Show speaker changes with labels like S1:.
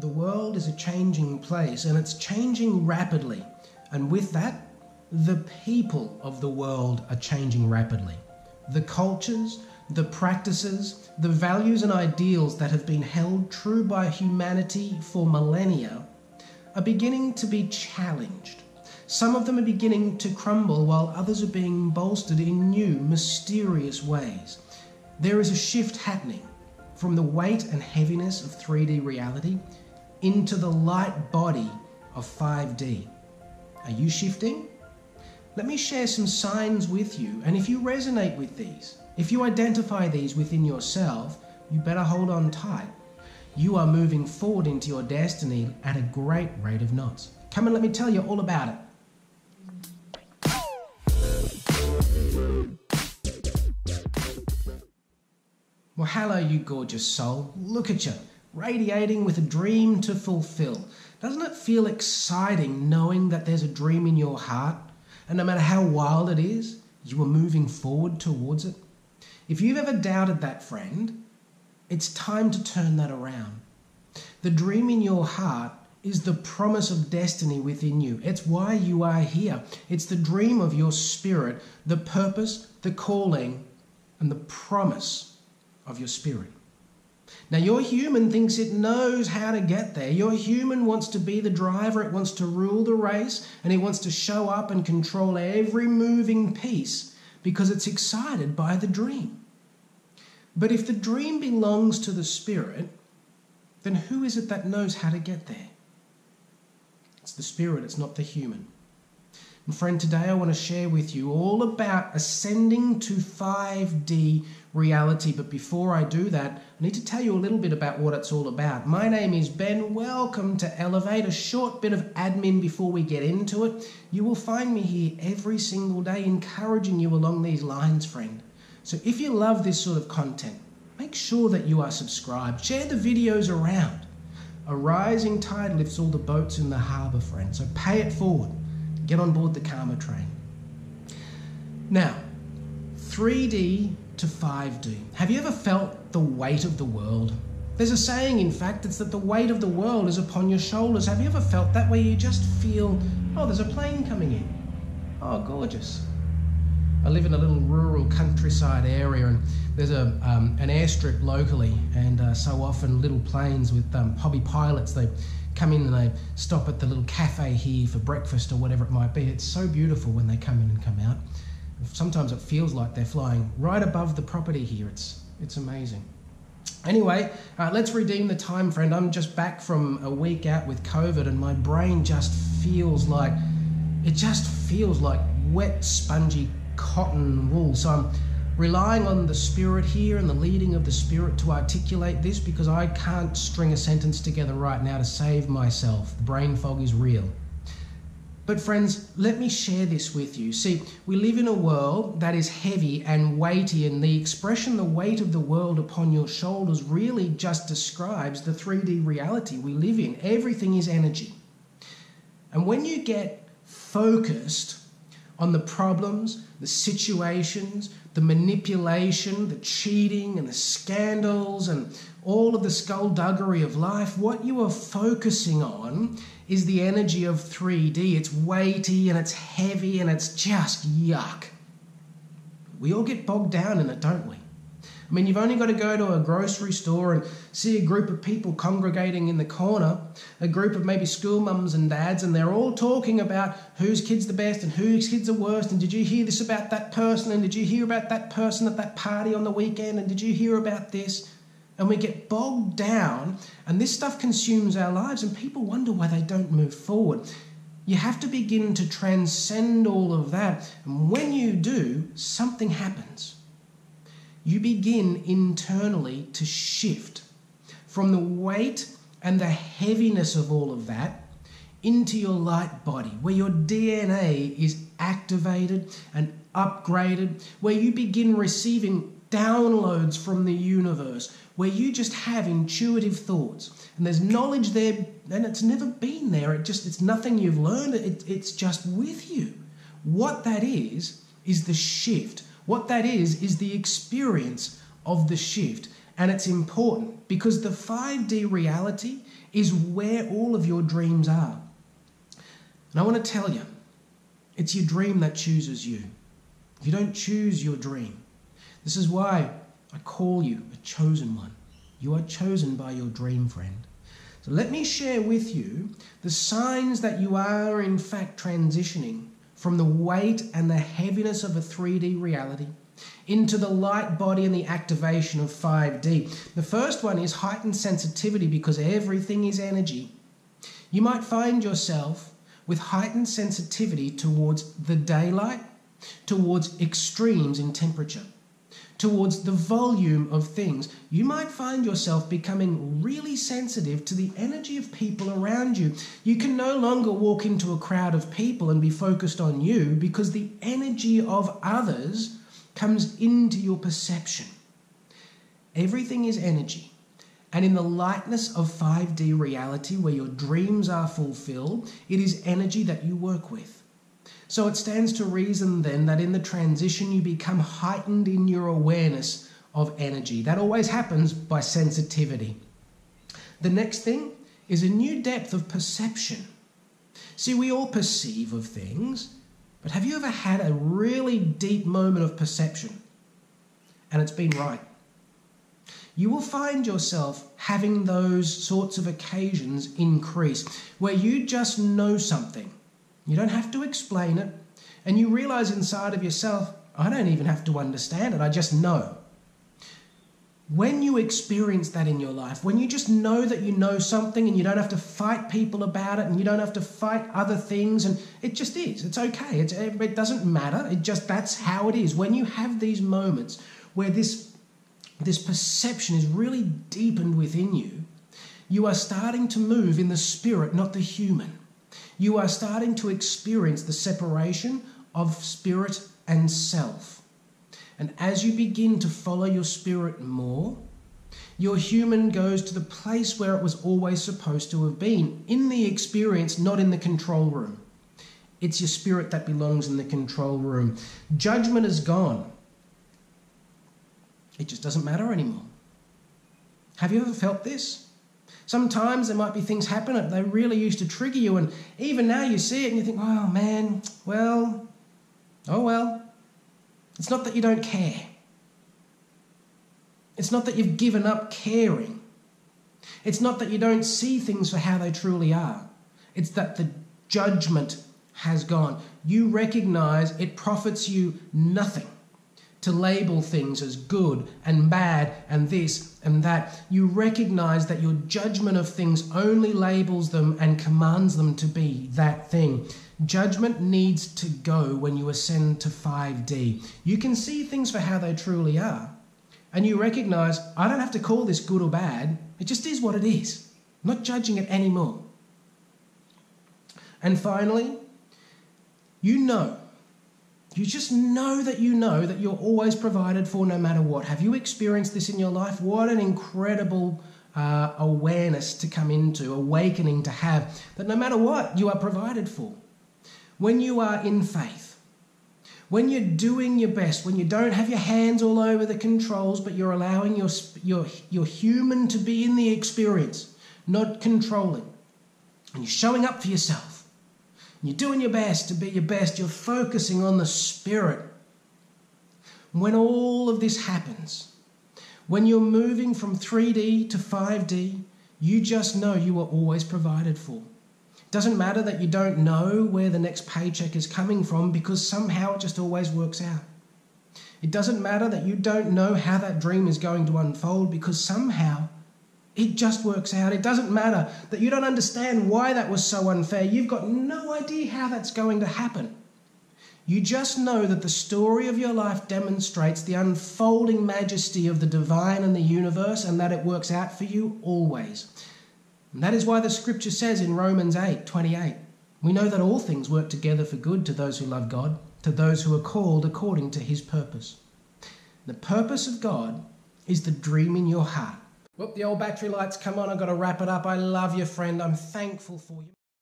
S1: The world is a changing place and it's changing rapidly. And with that, the people of the world are changing rapidly. The cultures, the practices, the values and ideals that have been held true by humanity for millennia are beginning to be challenged. Some of them are beginning to crumble while others are being bolstered in new, mysterious ways. There is a shift happening from the weight and heaviness of 3D reality into the light body of 5D. Are you shifting? Let me share some signs with you, and if you resonate with these, if you identify these within yourself, you better hold on tight. You are moving forward into your destiny at a great rate of knots. Come and let me tell you all about it. Well, hello, you gorgeous soul. Look at you, radiating with a dream to fulfill. Doesn't it feel exciting knowing that there's a dream in your heart? And no matter how wild it is, you are moving forward towards it? If you've ever doubted that, friend, it's time to turn that around. The dream in your heart is the promise of destiny within you. It's why you are here. It's the dream of your spirit, the purpose, the calling, and the promise of your spirit. Now, your human thinks it knows how to get there. Your human wants to be the driver, it wants to rule the race, and it wants to show up and control every moving piece because it's excited by the dream. But if the dream belongs to the spirit, then who is it that knows how to get there? It's the spirit, it's not the human. And friend, today I want to share with you all about ascending to 5D reality. But before I do that, I need to tell you a little bit about what it's all about. My name is Ben. Welcome to Elevate. A short bit of admin before we get into it. You will find me here every single day encouraging you along these lines, friend. So if you love this sort of content, make sure that you are subscribed. Share the videos around. A rising tide lifts all the boats in the harbour, friend. So pay it forward. Get on board the karma train. Now, 3D to 5D. Have you ever felt the weight of the world? There's a saying, in fact, it's that the weight of the world is upon your shoulders. Have you ever felt that way? You just feel, oh, there's a plane coming in. Oh, gorgeous. I live in a little rural countryside area, and there's a um, an airstrip locally, and uh, so often little planes with um, hobby pilots they come in and they stop at the little cafe here for breakfast or whatever it might be. It's so beautiful when they come in and come out. Sometimes it feels like they're flying right above the property here. It's, it's amazing. Anyway, uh, let's redeem the time, friend. I'm just back from a week out with COVID, and my brain just feels like it just feels like wet, spongy cotton wool. So I'm relying on the Spirit here and the leading of the Spirit to articulate this because I can't string a sentence together right now to save myself. The brain fog is real. But, friends, let me share this with you. See, we live in a world that is heavy and weighty, and the expression, the weight of the world upon your shoulders, really just describes the 3D reality we live in. Everything is energy. And when you get focused on the problems, the situations, the manipulation, the cheating, and the scandals, and all of the skullduggery of life, what you are focusing on is the energy of 3D. It's weighty and it's heavy and it's just yuck. We all get bogged down in it, don't we? I mean, you've only got to go to a grocery store and see a group of people congregating in the corner, a group of maybe school mums and dads, and they're all talking about whose kid's the best and whose kid's the worst. And did you hear this about that person? And did you hear about that person at that party on the weekend? And did you hear about this? And we get bogged down, and this stuff consumes our lives, and people wonder why they don't move forward. You have to begin to transcend all of that. And when you do, something happens you begin internally to shift from the weight and the heaviness of all of that into your light body, where your DNA is activated and upgraded, where you begin receiving downloads from the universe, where you just have intuitive thoughts. And there's knowledge there and it's never been there. It just it's nothing you've learned. It, it's just with you. What that is is the shift what that is, is the experience of the shift. And it's important because the 5D reality is where all of your dreams are. And I want to tell you, it's your dream that chooses you. You don't choose your dream. This is why I call you a chosen one. You are chosen by your dream friend. So let me share with you the signs that you are, in fact, transitioning from the weight and the heaviness of a 3D reality into the light body and the activation of 5D. The first one is heightened sensitivity because everything is energy. You might find yourself with heightened sensitivity towards the daylight, towards extremes in temperature, towards the volume of things. You might find yourself becoming really sensitive to the energy of people around you. You can no longer walk into a crowd of people and be focused on you because the energy of others comes into your perception. Everything is energy. And in the lightness of 5D reality, where your dreams are fulfilled, it is energy that you work with. So it stands to reason then that in the transition you become heightened in your awareness of energy. That always happens by sensitivity. The next thing is a new depth of perception. See, we all perceive of things, but have you ever had a really deep moment of perception and it's been right? You will find yourself having those sorts of occasions increase where you just know something. You don't have to explain it, and you realize inside of yourself, I don't even have to understand it, I just know. When you experience that in your life, when you just know that you know something and you don't have to fight people about it and you don't have to fight other things, and it just is, it's okay, it's, it doesn't matter, it just that's how it is. When you have these moments where this, this perception is really deepened within you, you are starting to move in the spirit, not the human. You are starting to experience the separation of spirit and self. And as you begin to follow your spirit more, your human goes to the place where it was always supposed to have been in the experience, not in the control room. It's your spirit that belongs in the control room. Judgment is gone. It just doesn't matter anymore. Have you ever felt this? Sometimes there might be things happen that they really used to trigger you, and even now you see it and you think, oh man, well, oh well. It's not that you don't care. It's not that you've given up caring. It's not that you don't see things for how they truly are. It's that the judgment has gone. You recognize it profits you nothing to label things as good and bad and this and that. You recognize that your judgment of things only labels them and commands them to be that thing. Judgment needs to go when you ascend to 5D. You can see things for how they truly are. And you recognize, I don't have to call this good or bad. It just is what it is. I'm not judging it anymore. And finally, you know. You just know that you know that you're always provided for no matter what. Have you experienced this in your life? What an incredible uh, awareness to come into, awakening to have, that no matter what, you are provided for when you are in faith, when you're doing your best, when you don't have your hands all over the controls, but you're allowing your, your, your human to be in the experience, not controlling, and you're showing up for yourself, you're doing your best to be your best, you're focusing on the spirit. When all of this happens, when you're moving from 3D to 5D, you just know you are always provided for. It Doesn't matter that you don't know where the next paycheck is coming from because somehow it just always works out. It doesn't matter that you don't know how that dream is going to unfold because somehow it just works out. It doesn't matter that you don't understand why that was so unfair. You've got no idea how that's going to happen. You just know that the story of your life demonstrates the unfolding majesty of the divine and the universe and that it works out for you always. And that is why the scripture says in Romans 8 28, we know that all things work together for good to those who love God, to those who are called according to his purpose. The purpose of God is the dream in your heart. Whoop, the old battery lights come on. I've got to wrap it up. I love you, friend. I'm thankful for you.